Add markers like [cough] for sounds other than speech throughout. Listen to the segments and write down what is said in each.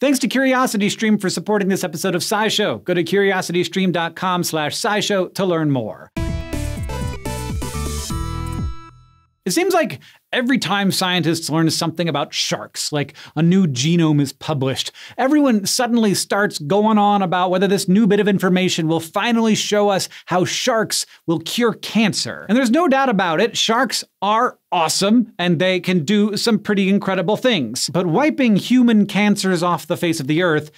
Thanks to CuriosityStream for supporting this episode of SciShow. Go to curiositystream.com slash scishow to learn more. It seems like every time scientists learn something about sharks, like a new genome is published, everyone suddenly starts going on about whether this new bit of information will finally show us how sharks will cure cancer. And there's no doubt about it, sharks are awesome and they can do some pretty incredible things. But wiping human cancers off the face of the earth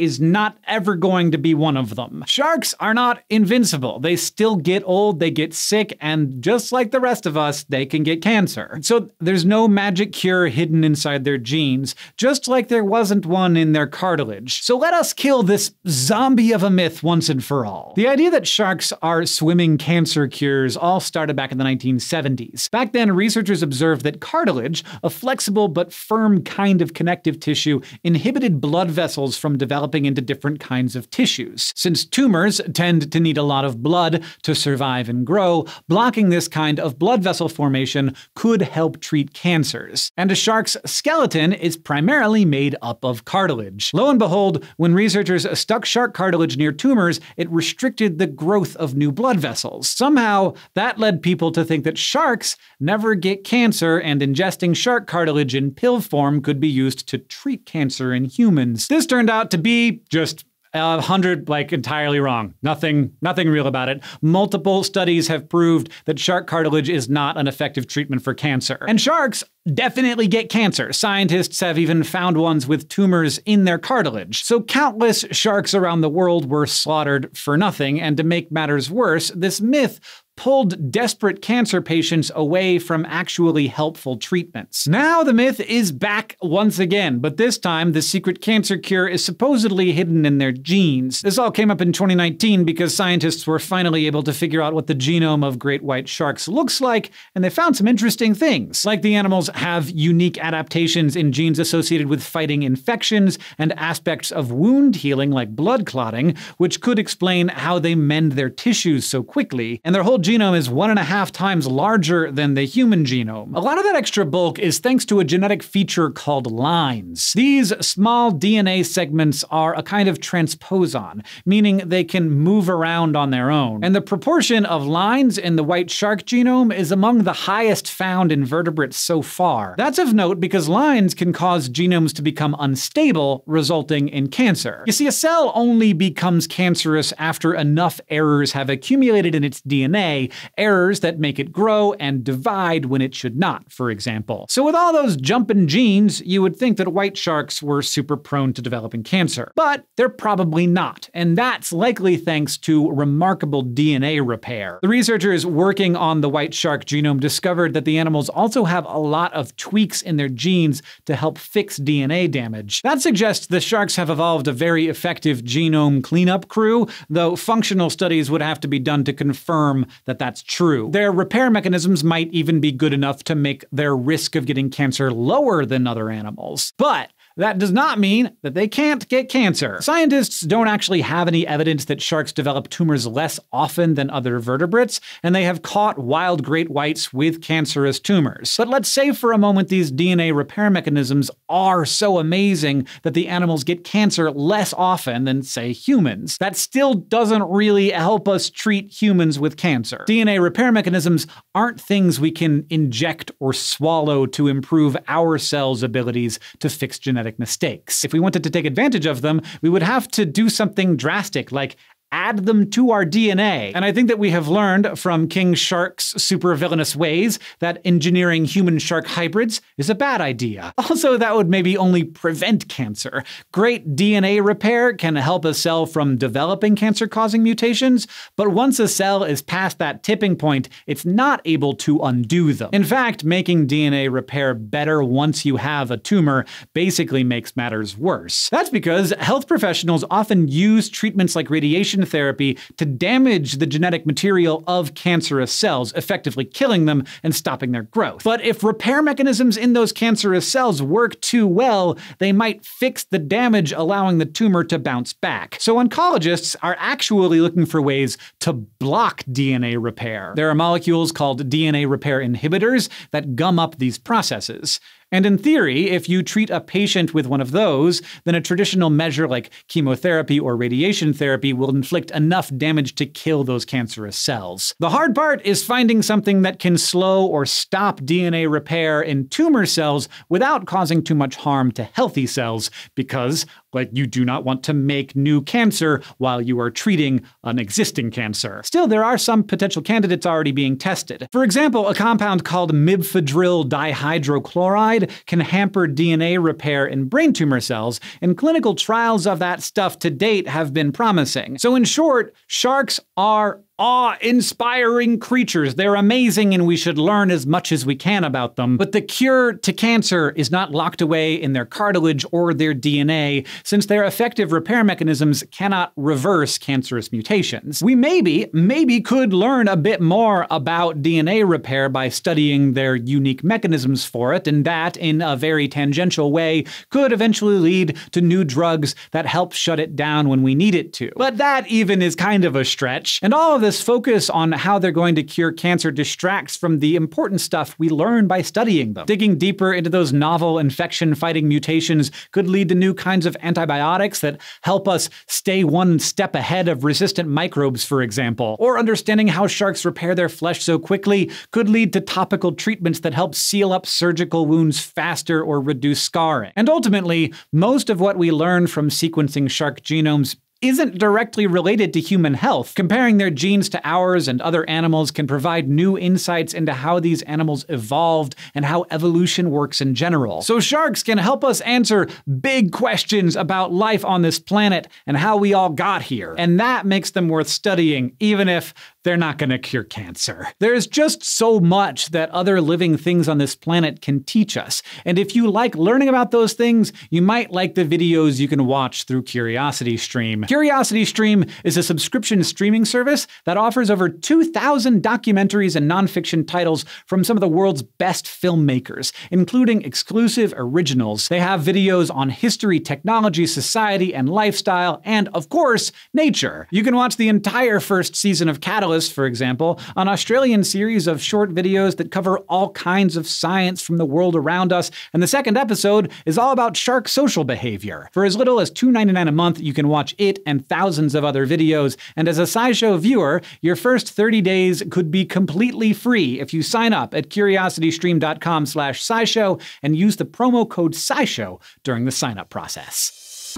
is not ever going to be one of them. Sharks are not invincible. They still get old, they get sick, and just like the rest of us, they can get cancer. So there's no magic cure hidden inside their genes, just like there wasn't one in their cartilage. So let us kill this zombie of a myth once and for all. The idea that sharks are swimming cancer cures all started back in the 1970s. Back then, researchers observed that cartilage, a flexible but firm kind of connective tissue, inhibited blood vessels from developing developing into different kinds of tissues. Since tumors tend to need a lot of blood to survive and grow, blocking this kind of blood vessel formation could help treat cancers. And a shark's skeleton is primarily made up of cartilage. Lo and behold, when researchers stuck shark cartilage near tumors, it restricted the growth of new blood vessels. Somehow, that led people to think that sharks never get cancer, and ingesting shark cartilage in pill form could be used to treat cancer in humans. This turned out to be just a hundred like entirely wrong. Nothing, nothing real about it. Multiple studies have proved that shark cartilage is not an effective treatment for cancer. And sharks definitely get cancer. Scientists have even found ones with tumors in their cartilage. So countless sharks around the world were slaughtered for nothing. And to make matters worse, this myth pulled desperate cancer patients away from actually helpful treatments. Now the myth is back once again, but this time the secret cancer cure is supposedly hidden in their genes. This all came up in 2019 because scientists were finally able to figure out what the genome of great white sharks looks like, and they found some interesting things. Like the animals have unique adaptations in genes associated with fighting infections and aspects of wound healing like blood clotting, which could explain how they mend their tissues so quickly, and their whole genome is one and a half times larger than the human genome. A lot of that extra bulk is thanks to a genetic feature called lines. These small DNA segments are a kind of transposon, meaning they can move around on their own. And the proportion of lines in the white shark genome is among the highest found in vertebrates so far. That's of note because lines can cause genomes to become unstable, resulting in cancer. You see, a cell only becomes cancerous after enough errors have accumulated in its DNA errors that make it grow and divide when it should not, for example. So with all those jumping genes, you would think that white sharks were super prone to developing cancer. But they're probably not, and that's likely thanks to remarkable DNA repair. The researchers working on the white shark genome discovered that the animals also have a lot of tweaks in their genes to help fix DNA damage. That suggests the sharks have evolved a very effective genome cleanup crew, though functional studies would have to be done to confirm that that's true. Their repair mechanisms might even be good enough to make their risk of getting cancer lower than other animals. But that does not mean that they can't get cancer. Scientists don't actually have any evidence that sharks develop tumors less often than other vertebrates, and they have caught wild great whites with cancerous tumors. But let's say for a moment these DNA repair mechanisms are so amazing that the animals get cancer less often than, say, humans. That still doesn't really help us treat humans with cancer. DNA repair mechanisms aren't things we can inject or swallow to improve our cells' abilities to fix genetic mistakes. If we wanted to take advantage of them, we would have to do something drastic like add them to our DNA. And I think that we have learned from King Shark's super villainous ways that engineering human shark hybrids is a bad idea. [laughs] Also, that would maybe only prevent cancer. Great DNA repair can help a cell from developing cancer causing mutations, but once a cell is past that tipping point, it's not able to undo them. In fact, making DNA repair better once you have a tumor basically makes matters worse. That's because health professionals often use treatments like radiation radiation therapy to damage the genetic material of cancerous cells, effectively killing them and stopping their growth. But if repair mechanisms in those cancerous cells work too well, they might fix the damage, allowing the tumor to bounce back. So oncologists are actually looking for ways to block DNA repair. There are molecules called DNA repair inhibitors that gum up these processes. And in theory, if you treat a patient with one of those, then a traditional measure like chemotherapy or radiation therapy will inflict enough damage to kill those cancerous cells. The hard part is finding something that can slow or stop DNA repair in tumor cells without causing too much harm to healthy cells, because like you do not want to make new cancer while you are treating an existing cancer. Still, there are some potential candidates already being tested. For example, a compound called mibefradil dihydrochloride can hamper DNA repair in brain tumor cells, and clinical trials of that stuff to date have been promising. So in short, sharks are awe-inspiring creatures. They're amazing and we should learn as much as we can about them. But the cure to cancer is not locked away in their cartilage or their DNA, since their effective repair mechanisms cannot reverse cancerous mutations. We maybe, maybe could learn a bit more about DNA repair by studying their unique mechanisms for it, and that, in a very tangential way, could eventually lead to new drugs that help shut it down when we need it to. But that even is kind of a stretch, and all of this this focus on how they're going to cure cancer distracts from the important stuff we learn by studying them. Digging deeper into those novel infection fighting mutations could lead to new kinds of antibiotics that help us stay one step ahead of resistant microbes, for example. Or understanding how sharks repair their flesh so quickly could lead to topical treatments that help seal up surgical wounds faster or reduce scarring. And ultimately, most of what we learn from sequencing shark genomes isn't directly related to human health. Comparing their genes to ours and other animals can provide new insights into how these animals evolved and how evolution works in general. So sharks can help us answer big questions about life on this planet and how we all got here. And that makes them worth studying, even if they're not going to cure cancer. There's just so much that other living things on this planet can teach us. And if you like learning about those things, you might like the videos you can watch through CuriosityStream. CuriosityStream is a subscription streaming service that offers over 2,000 documentaries and nonfiction titles from some of the world's best filmmakers, including exclusive originals. They have videos on history, technology, society, and lifestyle, and of course, nature. You can watch the entire first season of Catalyst for example, an Australian series of short videos that cover all kinds of science from the world around us, and the second episode is all about shark social behavior. For as little as $2.99 a month, you can watch it and thousands of other videos, and as a SciShow viewer, your first 30 days could be completely free if you sign up at curiositystream.com slash scishow and use the promo code scishow during the sign-up process.